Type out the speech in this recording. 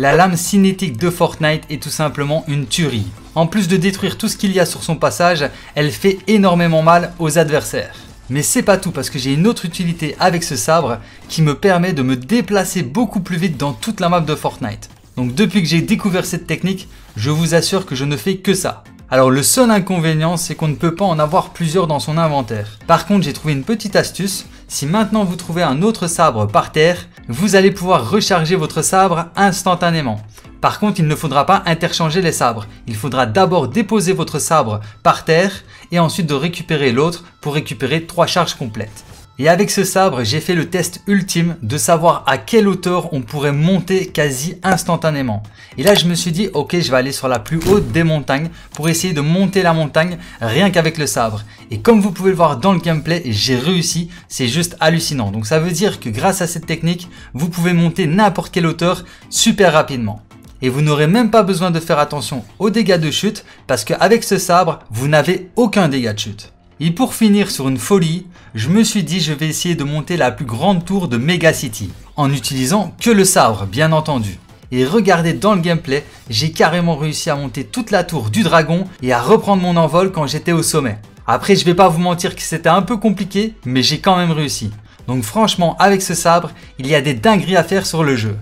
La lame cinétique de Fortnite est tout simplement une tuerie. En plus de détruire tout ce qu'il y a sur son passage, elle fait énormément mal aux adversaires. Mais c'est pas tout parce que j'ai une autre utilité avec ce sabre qui me permet de me déplacer beaucoup plus vite dans toute la map de Fortnite. Donc depuis que j'ai découvert cette technique, je vous assure que je ne fais que ça. Alors le seul inconvénient, c'est qu'on ne peut pas en avoir plusieurs dans son inventaire. Par contre, j'ai trouvé une petite astuce. Si maintenant vous trouvez un autre sabre par terre, vous allez pouvoir recharger votre sabre instantanément. Par contre, il ne faudra pas interchanger les sabres. Il faudra d'abord déposer votre sabre par terre et ensuite de récupérer l'autre pour récupérer trois charges complètes. Et avec ce sabre, j'ai fait le test ultime de savoir à quelle hauteur on pourrait monter quasi instantanément. Et là, je me suis dit, ok, je vais aller sur la plus haute des montagnes pour essayer de monter la montagne rien qu'avec le sabre. Et comme vous pouvez le voir dans le gameplay, j'ai réussi, c'est juste hallucinant. Donc ça veut dire que grâce à cette technique, vous pouvez monter n'importe quelle hauteur super rapidement. Et vous n'aurez même pas besoin de faire attention aux dégâts de chute parce qu'avec ce sabre, vous n'avez aucun dégât de chute. Et pour finir sur une folie, je me suis dit je vais essayer de monter la plus grande tour de Mega City, en utilisant que le sabre bien entendu. Et regardez dans le gameplay, j'ai carrément réussi à monter toute la tour du dragon et à reprendre mon envol quand j'étais au sommet. Après je vais pas vous mentir que c'était un peu compliqué, mais j'ai quand même réussi. Donc franchement avec ce sabre, il y a des dingueries à faire sur le jeu.